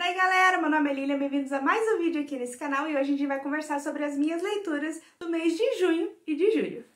Daí galera, meu nome é Lilia, bem-vindos a mais um vídeo aqui nesse canal e hoje a gente vai conversar sobre as minhas leituras do mês de junho e de julho.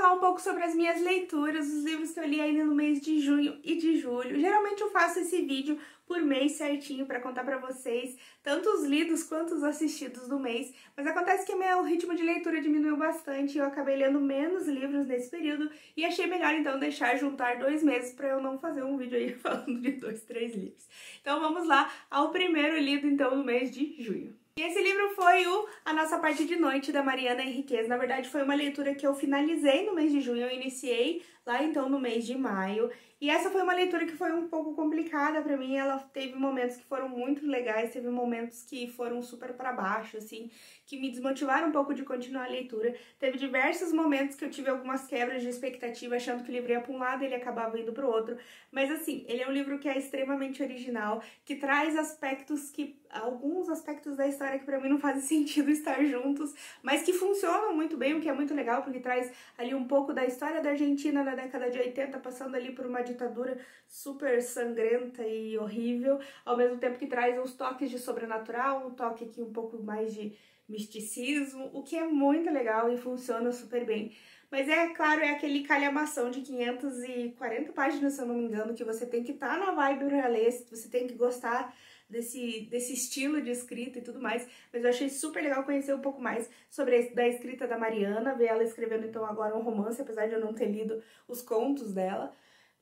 Falar um pouco sobre as minhas leituras, os livros que eu li ainda no mês de junho e de julho. Geralmente eu faço esse vídeo por mês certinho para contar para vocês tanto os lidos quanto os assistidos do mês, mas acontece que meu ritmo de leitura diminuiu bastante e eu acabei lendo menos livros nesse período e achei melhor então deixar juntar dois meses para eu não fazer um vídeo aí falando de dois, três livros. Então vamos lá ao primeiro lido então do mês de junho. Esse livro foi o A Nossa Parte de Noite, da Mariana Henriquez. Na verdade, foi uma leitura que eu finalizei no mês de junho, eu iniciei lá então no mês de maio. E essa foi uma leitura que foi um pouco complicada para mim. Ela teve momentos que foram muito legais, teve momentos que foram super para baixo, assim, que me desmotivaram um pouco de continuar a leitura. Teve diversos momentos que eu tive algumas quebras de expectativa, achando que o livro ia para um lado e ele acabava indo para o outro. Mas assim, ele é um livro que é extremamente original, que traz aspectos que alguns aspectos da história que para mim não fazem sentido estar juntos, mas que funcionam muito bem, o que é muito legal, porque traz ali um pouco da história da Argentina na década de 80, passando ali por uma ditadura super sangrenta e horrível, ao mesmo tempo que traz uns toques de sobrenatural, um toque aqui um pouco mais de misticismo, o que é muito legal e funciona super bem. Mas é claro, é aquele calhamação de 540 páginas, se eu não me engano, que você tem que estar tá na vibe realista, você tem que gostar desse, desse estilo de escrita e tudo mais, mas eu achei super legal conhecer um pouco mais sobre a, da escrita da Mariana, ver ela escrevendo então agora um romance, apesar de eu não ter lido os contos dela.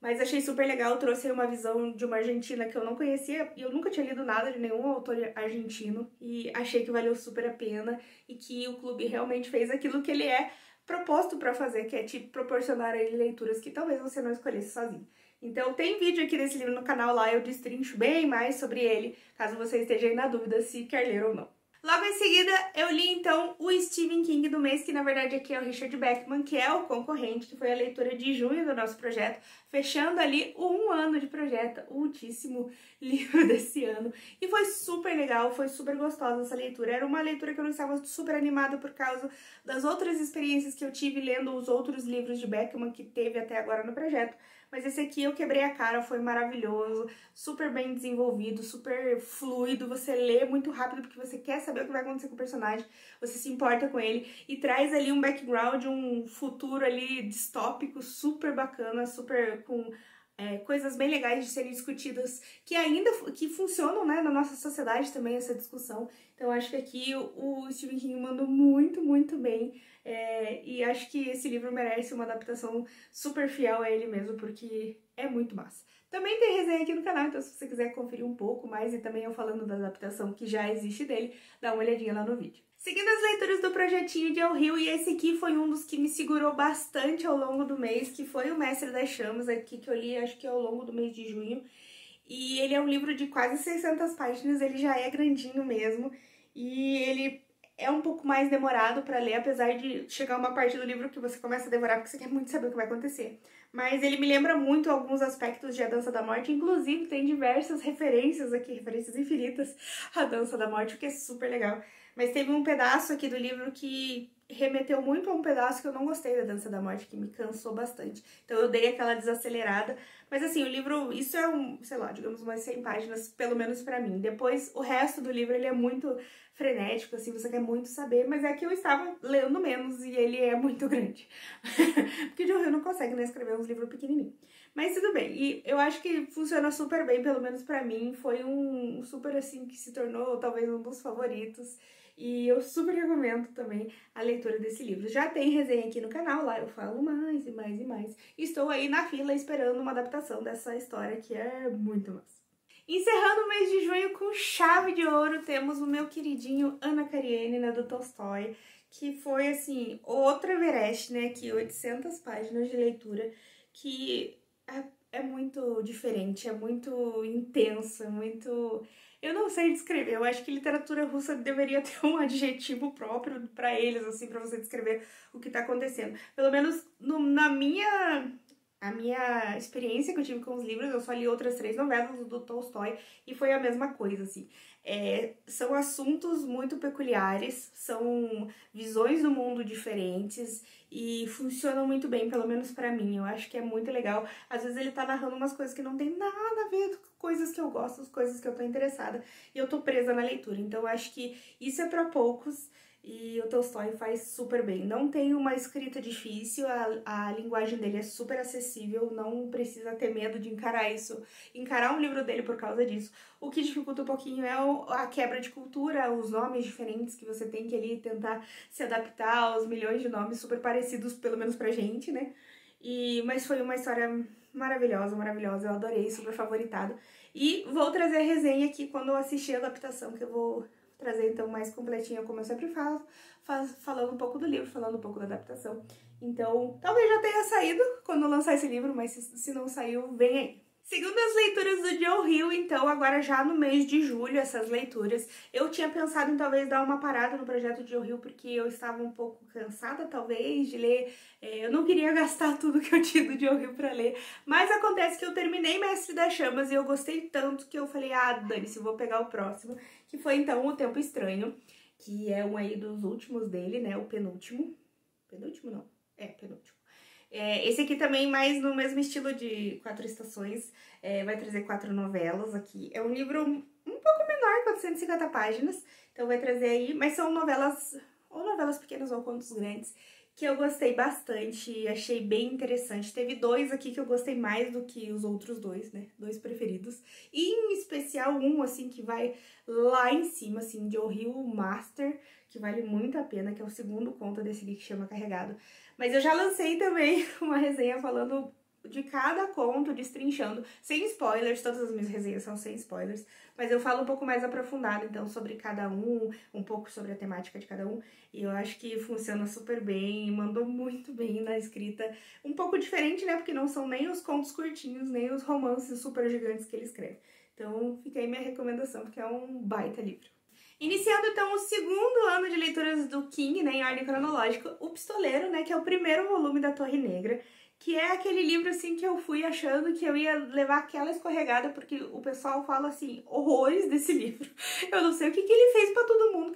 Mas achei super legal, trouxe uma visão de uma argentina que eu não conhecia e eu nunca tinha lido nada de nenhum autor argentino e achei que valeu super a pena e que o clube realmente fez aquilo que ele é proposto para fazer, que é te proporcionar a ele leituras que talvez você não escolhesse sozinho. Então tem vídeo aqui desse livro no canal lá, eu destrincho bem mais sobre ele, caso você esteja aí na dúvida se quer ler ou não. Logo em seguida, eu li então o Stephen King do mês, que na verdade aqui é o Richard Beckman, que é o concorrente, que foi a leitura de junho do nosso projeto, fechando ali um ano de projeto, o ultíssimo livro desse ano. E foi super legal, foi super gostosa essa leitura. Era uma leitura que eu não estava super animada por causa das outras experiências que eu tive lendo os outros livros de Beckman que teve até agora no projeto. Mas esse aqui eu quebrei a cara, foi maravilhoso, super bem desenvolvido, super fluido, você lê muito rápido porque você quer saber o que vai acontecer com o personagem, você se importa com ele e traz ali um background, um futuro ali distópico super bacana, super com é, coisas bem legais de serem discutidas que ainda que funcionam né, na nossa sociedade também essa discussão. Então acho que aqui o, o Stephen King mandou muito, muito bem. É, e acho que esse livro merece uma adaptação super fiel a ele mesmo, porque é muito massa. Também tem resenha aqui no canal, então se você quiser conferir um pouco mais e também eu falando da adaptação que já existe dele, dá uma olhadinha lá no vídeo. Seguindo as leituras do projetinho de El Rio, e esse aqui foi um dos que me segurou bastante ao longo do mês, que foi o Mestre das Chamas, aqui que eu li acho que ao longo do mês de junho. E ele é um livro de quase 600 páginas, ele já é grandinho mesmo, e ele é um pouco mais demorado para ler, apesar de chegar uma parte do livro que você começa a devorar porque você quer muito saber o que vai acontecer. Mas ele me lembra muito alguns aspectos de A Dança da Morte, inclusive tem diversas referências aqui, referências infinitas à Dança da Morte, o que é super legal. Mas teve um pedaço aqui do livro que remeteu muito a um pedaço que eu não gostei da Dança da Morte, que me cansou bastante. Então eu dei aquela desacelerada. Mas assim, o livro, isso é um, sei lá, digamos umas 100 páginas, pelo menos para mim. Depois, o resto do livro, ele é muito frenético, assim, você quer muito saber, mas é que eu estava lendo menos e ele é muito grande. Porque o John não consegue, né, escrever uns livros pequenininhos. Mas tudo bem, e eu acho que funciona super bem, pelo menos para mim. Foi um super, assim, que se tornou talvez um dos favoritos. E eu super recomendo também a leitura desse livro. Já tem resenha aqui no canal, lá eu falo mais e mais e mais. Estou aí na fila esperando uma adaptação dessa história que é muito massa. Encerrando o mês de junho com chave de ouro, temos o meu queridinho Ana Karenina do Tolstói, que foi, assim, outra Everest, né, que 800 páginas de leitura, que é, é muito diferente, é muito intenso, é muito eu não sei descrever, eu acho que literatura russa deveria ter um adjetivo próprio para eles, assim, para você descrever o que tá acontecendo. Pelo menos no, na minha a minha experiência que eu tive com os livros, eu só li outras três novelas do Tolstói e foi a mesma coisa, assim. É, são assuntos muito peculiares, são visões do mundo diferentes e funcionam muito bem, pelo menos para mim. Eu acho que é muito legal. Às vezes ele tá narrando umas coisas que não tem nada a ver com coisas que eu gosto, coisas que eu tô interessada e eu tô presa na leitura. Então eu acho que isso é para poucos e o Tolstói faz super bem. Não tem uma escrita difícil, a, a linguagem dele é super acessível, não precisa ter medo de encarar isso, encarar um livro dele por causa disso. O que dificulta um pouquinho é a quebra de cultura, os nomes diferentes que você tem que ali tentar se adaptar aos milhões de nomes super parecidos, pelo menos pra gente, né? E, mas foi uma história maravilhosa, maravilhosa, eu adorei, super favoritado. E vou trazer a resenha aqui quando eu assistir a adaptação, que eu vou trazer então mais completinha, como eu sempre falo, falando um pouco do livro, falando um pouco da adaptação. Então, talvez já tenha saído quando lançar esse livro, mas se, se não saiu, vem aí. Segundo as leituras do Joe Hill, então, agora já no mês de julho, essas leituras, eu tinha pensado em talvez dar uma parada no projeto de Joe Hill, porque eu estava um pouco cansada, talvez, de ler. É, eu não queria gastar tudo que eu tinha do Joe Hill pra ler, mas acontece que eu terminei Mestre das Chamas e eu gostei tanto que eu falei, ah, dane-se, vou pegar o próximo, que foi então O Tempo Estranho, que é um aí dos últimos dele, né, o penúltimo. Penúltimo não, é, penúltimo. É, esse aqui também mais no mesmo estilo de Quatro Estações, é, vai trazer quatro novelas aqui. É um livro um pouco menor, 450 páginas, então vai trazer aí, mas são novelas, ou novelas pequenas ou contos grandes, que eu gostei bastante, achei bem interessante. Teve dois aqui que eu gostei mais do que os outros dois, né? Dois preferidos. E em especial um, assim, que vai lá em cima, assim, de O Rio Master, que vale muito a pena, que é o segundo conto desse livro que chama Carregado. Mas eu já lancei também uma resenha falando de cada conto, destrinchando, sem spoilers, todas as minhas resenhas são sem spoilers, mas eu falo um pouco mais aprofundado, então, sobre cada um, um pouco sobre a temática de cada um, e eu acho que funciona super bem, mandou muito bem na escrita, um pouco diferente, né, porque não são nem os contos curtinhos, nem os romances super gigantes que ele escreve. Então, fica aí minha recomendação, porque é um baita livro. Iniciando então o segundo ano de leituras do King, né, em ordem cronológica, O Pistoleiro, né, que é o primeiro volume da Torre Negra, que é aquele livro assim que eu fui achando que eu ia levar aquela escorregada, porque o pessoal fala assim, horrores desse livro. Eu não sei o que, que ele fez para todo mundo,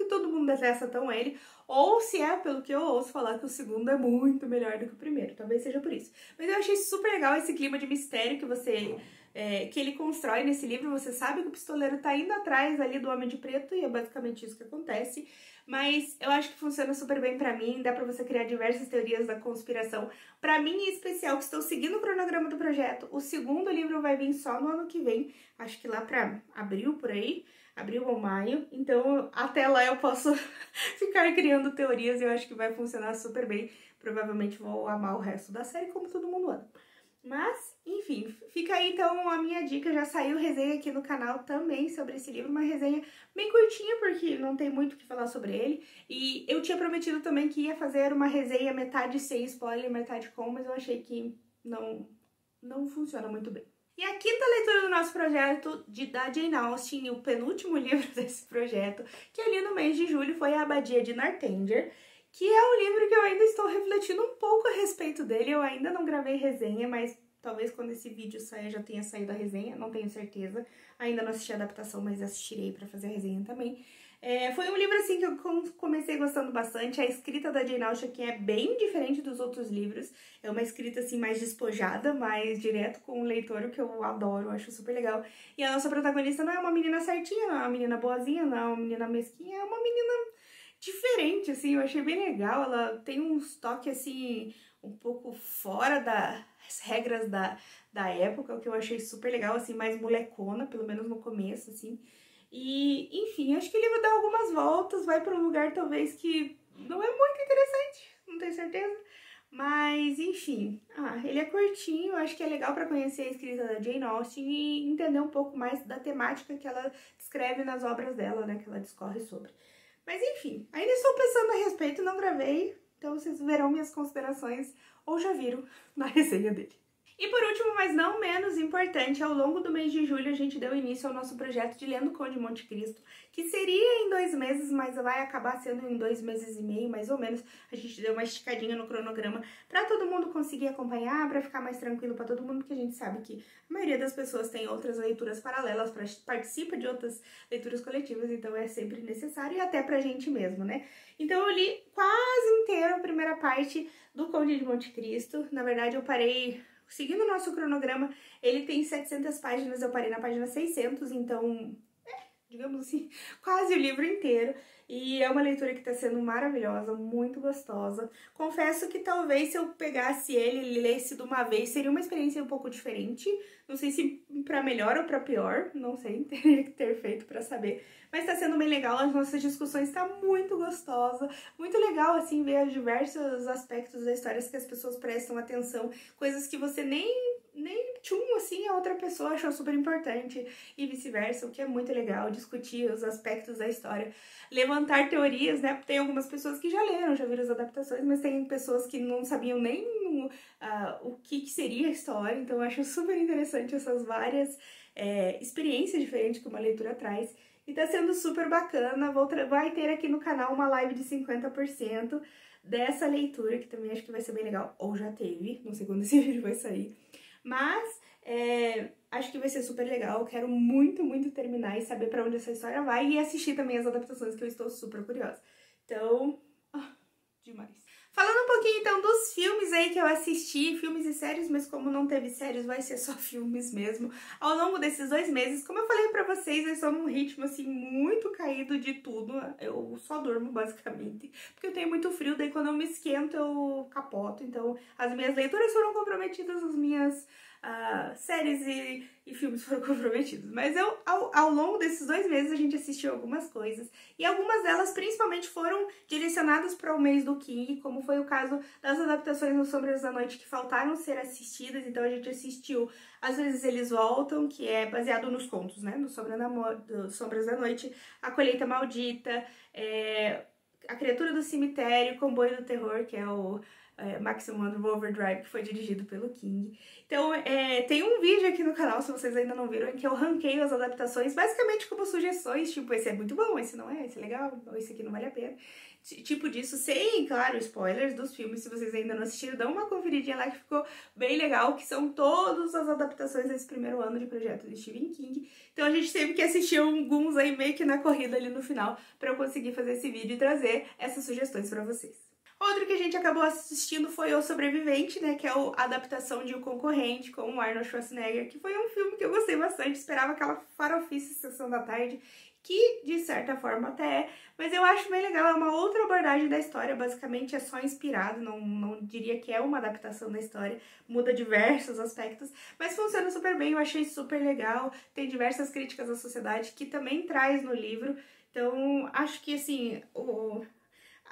detesta tão ele, ou se é pelo que eu ouço falar que o segundo é muito melhor do que o primeiro, talvez seja por isso. Mas eu achei super legal esse clima de mistério que você é, que ele constrói nesse livro. Você sabe que o pistoleiro tá indo atrás ali do Homem de Preto e é basicamente isso que acontece. Mas eu acho que funciona super bem para mim, dá para você criar diversas teorias da conspiração. Para mim, em especial, que estou seguindo o cronograma do projeto, o segundo livro vai vir só no ano que vem, acho que lá para abril por aí, abril ou maio. Então, até lá eu posso ficar criando teorias e eu acho que vai funcionar super bem. Provavelmente vou amar o resto da série como todo mundo ama. Mas, enfim, fica aí então a minha dica. Já saiu resenha aqui no canal também sobre esse livro, uma resenha bem curtinha, porque não tem muito o que falar sobre ele. E eu tinha prometido também que ia fazer uma resenha metade sem spoiler, metade com, mas eu achei que não, não funciona muito bem. E a quinta leitura do nosso projeto de, da Jane Austen, o penúltimo livro desse projeto, que ali no mês de julho foi a Abadia de Northanger que é um livro que eu ainda estou refletindo um pouco a respeito dele. Eu ainda não gravei resenha, mas talvez quando esse vídeo saia já tenha saído a resenha, não tenho certeza. Ainda não assisti a adaptação, mas assistirei para fazer a resenha também. É, foi um livro assim que eu comecei gostando bastante. A escrita da Jane Austen é bem diferente dos outros livros. É uma escrita assim mais despojada, mais direto com o leitor, o que eu adoro, acho super legal. E a nossa protagonista não é uma menina certinha, não é uma menina boazinha, não é uma menina mesquinha, é uma menina diferente, assim, eu achei bem legal. Ela tem uns toques, assim, um pouco fora das regras da, da época, o que eu achei super legal, assim, mais molecona, pelo menos no começo, assim. E, enfim, acho que o livro dá algumas voltas, vai para um lugar talvez que não é muito interessante, não tenho certeza. Mas, enfim, ah, ele é curtinho, acho que é legal para conhecer a escrita da Jane Austen e entender um pouco mais da temática que ela descreve nas obras dela, né, que ela discorre sobre. Mas enfim, ainda estou pensando a respeito, não gravei, então vocês verão minhas considerações ou já viram na resenha dele. E por último, mas não menos importante, ao longo do mês de julho a gente deu início ao nosso projeto de Lendo Conde Monte Cristo, que seria em dois meses, mas vai acabar sendo em dois meses e meio, mais ou menos. A gente deu uma esticadinha no cronograma para todo mundo conseguir acompanhar, para ficar mais tranquilo para todo mundo, porque a gente sabe que a maioria das pessoas tem outras leituras paralelas, participa de outras leituras coletivas, então é sempre necessário e até pra gente mesmo, né? Então eu li quase inteiro a primeira parte do Conde de Monte Cristo. Na verdade, eu parei Seguindo o nosso cronograma, ele tem 700 páginas, eu parei na página 600, então, digamos assim, quase o livro inteiro. E é uma leitura que está sendo maravilhosa, muito gostosa. Confesso que talvez se eu pegasse ele e lesse de uma vez, seria uma experiência um pouco diferente. Não sei se para melhor ou para pior, não sei, teria que ter feito para saber. Mas está sendo bem legal, as nossas discussões está muito gostosa, muito legal assim ver os diversos aspectos da história que as pessoas prestam atenção, coisas que você nem nem tchum, assim, a outra pessoa achou super importante e vice-versa, o que é muito legal, discutir os aspectos da história, levantar teorias, né? Tem algumas pessoas que já leram, já viram as adaptações, mas tem pessoas que não sabiam nem uh, o que, que, seria a história, então eu acho super interessante essas várias é, experiências diferentes que uma leitura traz. E tá sendo super bacana, Vou vai ter aqui no canal uma live de 50% dessa leitura, que também acho que vai ser bem legal, ou já teve, não sei quando esse vídeo vai sair. Mas é, acho que vai ser super legal. Quero muito, muito terminar e saber para onde essa história vai e assistir também as adaptações que eu estou super curiosa. Então, ah, demais. Falando um pouquinho então dos filmes aí que eu assisti, filmes e séries, mas como não teve séries, vai ser só filmes mesmo. Ao longo desses dois meses, como eu falei pra vocês, eu estou num ritmo assim muito caído de tudo. Eu só durmo basicamente, porque eu tenho muito frio, daí quando eu me esquento eu capoto. Então as minhas leituras foram comprometidas, as minhas uh, séries e, e, filmes foram comprometidos. Mas eu, ao, ao, longo desses dois meses, a gente assistiu algumas coisas. E algumas delas, principalmente, foram direcionadas para o mês do King, como foi o caso das adaptações no Sombras da Noite que faltaram ser assistidas. Então a gente assistiu Às vezes Eles Voltam, que é baseado nos contos, né? No Sombras da Noite, A Colheita Maldita, é, A Criatura do Cemitério, Comboio do Terror, que é o é, Maximum Overdrive, que foi dirigido pelo King. Então, é, tem um vídeo aqui no canal, se vocês ainda não viram, em que eu ranqueio as adaptações, basicamente como sugestões, tipo, esse é muito bom, esse não é, esse é legal, ou esse aqui não vale a pena. Tipo disso, sem, claro, spoilers dos filmes, se vocês ainda não assistiram, dá uma conferidinha lá que ficou bem legal, que são todas as adaptações desse primeiro ano de projeto de Stephen King. Então a gente teve que assistir alguns aí meio que na corrida ali no final, para eu conseguir fazer esse vídeo e trazer essas sugestões para vocês. Outro que a gente acabou assistindo foi O Sobrevivente, né, que é a adaptação de O Concorrente com o Arnold Schwarzenegger, que foi um filme que eu gostei bastante, esperava aquela farofice sessão da tarde, que de certa forma até é, mas eu acho bem legal, é uma outra abordagem da história, basicamente é só inspirado, não, não diria que é uma adaptação da história, muda diversos aspectos, mas funciona super bem, eu achei super legal, tem diversas críticas à sociedade que também traz no livro, então acho que assim, o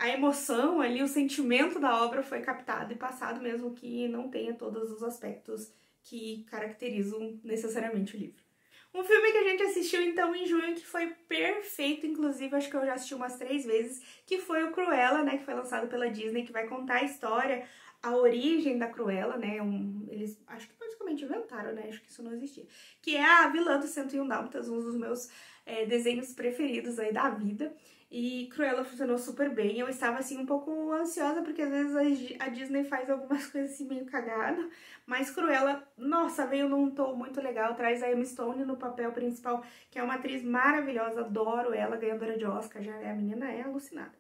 a emoção ali, o sentimento da obra foi captado e passado, mesmo que não tenha todos os aspectos que caracterizam necessariamente o livro. Um filme que a gente assistiu então em junho que foi perfeito, inclusive acho que eu já assisti umas três vezes, que foi o Cruella, né, que foi lançado pela Disney, que vai contar a história, a origem da Cruella, né, um, eles acho que praticamente inventaram, né, acho que isso não existia, que é a vilã do 101 Dálmatas, um dos meus é, desenhos preferidos aí da vida. E Cruella funcionou super bem. Eu estava assim um pouco ansiosa porque às vezes a Disney faz algumas coisas assim meio cagado, mas Cruella, nossa, veio num tom muito legal. Traz a Emma Stone no papel principal, que é uma atriz maravilhosa, adoro ela, ganhadora de Oscar, já é a menina é alucinada.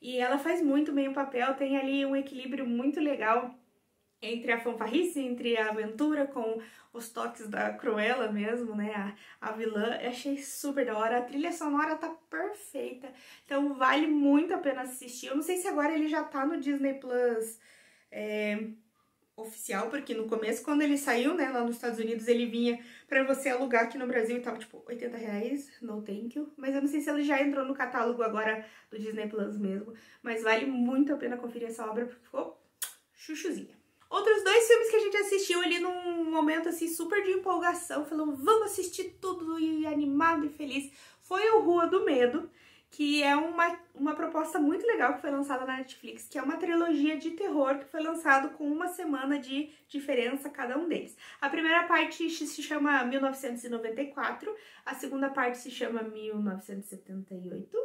E ela faz muito bem o papel, tem ali um equilíbrio muito legal entre a fanfarrice, entre a aventura com os toques da Cruella mesmo, né, a, a vilã, eu achei super da hora, a trilha sonora tá perfeita, então vale muito a pena assistir, eu não sei se agora ele já tá no Disney Plus é, oficial, porque no começo, quando ele saiu, né, lá nos Estados Unidos, ele vinha pra você alugar aqui no Brasil e tava, tipo, 80 reais, no thank you, mas eu não sei se ele já entrou no catálogo agora do Disney Plus mesmo, mas vale muito a pena conferir essa obra, porque ficou chuchuzinha. Outros dois filmes que a gente assistiu ali num momento assim super de empolgação, falando vamos assistir tudo e animado e feliz, foi o Rua do Medo, que é uma, uma proposta muito legal que foi lançada na Netflix, que é uma trilogia de terror que foi lançado com uma semana de diferença cada um deles. A primeira parte se chama 1994, a segunda parte se chama 1978,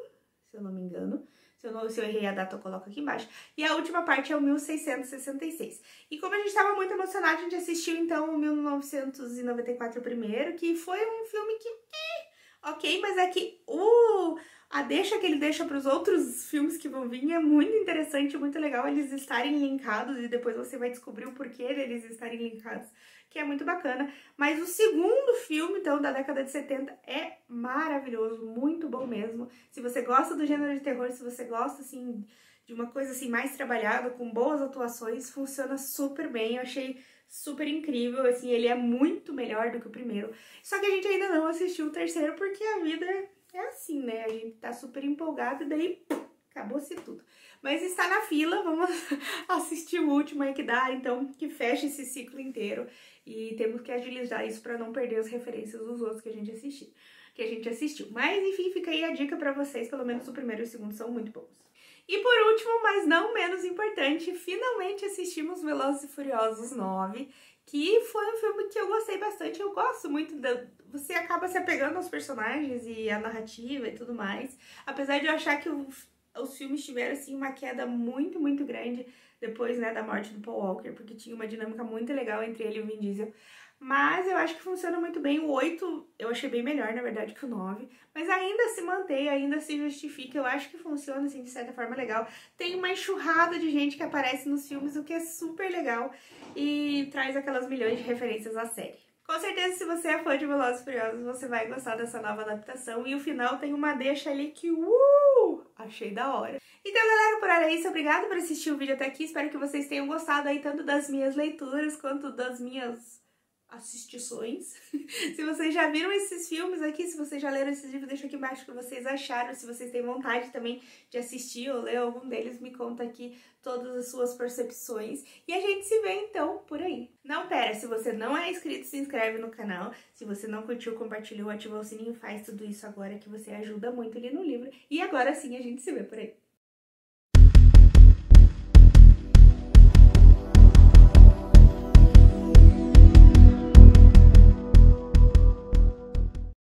se eu não me engano. Se eu, não, se eu errei a data, eu coloco aqui embaixo. E a última parte é o 1666. E como a gente estava muito emocionado, a gente assistiu então o 1994 primeiro, que foi um filme que. Eh, ok, mas é que o a deixa que ele deixa para os outros filmes que vão vir é muito interessante, muito legal eles estarem linkados e depois você vai descobrir o porquê deles estarem linkados, que é muito bacana. Mas o segundo filme, então, da década de 70 é maravilhoso, muito bom mesmo. Se você gosta do gênero de terror, se você gosta, assim, de uma coisa assim mais trabalhada, com boas atuações, funciona super bem. Eu achei super incrível, assim, ele é muito melhor do que o primeiro. Só que a gente ainda não assistiu o terceiro porque a vida é assim, né? A gente tá super empolgado e daí acabou-se tudo. Mas está na fila, vamos assistir o último aí que dá, então que fecha esse ciclo inteiro. E temos que agilizar isso para não perder as referências dos outros que a gente assistiu. Que a gente assistiu. Mas enfim, fica aí a dica para vocês, pelo menos o primeiro e o segundo são muito bons. E por último, mas não menos importante, finalmente assistimos Velozes e Furiosos 9, que foi um filme que eu gostei bastante. Eu gosto muito da. Você acaba se apegando aos personagens e a narrativa e tudo mais. Apesar de eu achar que o, os filmes tiveram assim, uma queda muito, muito grande depois né, da morte do Paul Walker, porque tinha uma dinâmica muito legal entre ele e o Vin Diesel. Mas eu acho que funciona muito bem. O 8 eu achei bem melhor, na verdade, que o 9. Mas ainda se mantém, ainda se justifica. Eu acho que funciona, assim, de certa forma legal. Tem uma enxurrada de gente que aparece nos filmes, o que é super legal. E traz aquelas milhões de referências à série. Com certeza, se você é fã de Velozes e Furiosos, você vai gostar dessa nova adaptação. E o final tem uma deixa ali que, uh, achei da hora. Então, galera, por hora é isso. Obrigada por assistir o vídeo até aqui. Espero que vocês tenham gostado aí tanto das minhas leituras quanto das minhas assistições. se vocês já viram esses filmes aqui, se vocês já leram esses livros, deixa aqui embaixo o que vocês acharam. Se vocês têm vontade também de assistir ou ler algum deles, me conta aqui todas as suas percepções. E a gente se vê então por aí. Não, pera, se você não é inscrito, se inscreve no canal. Se você não curtiu, compartilhou, ativou o sininho, faz tudo isso agora que você ajuda muito ali no livro. E agora sim a gente se vê por aí.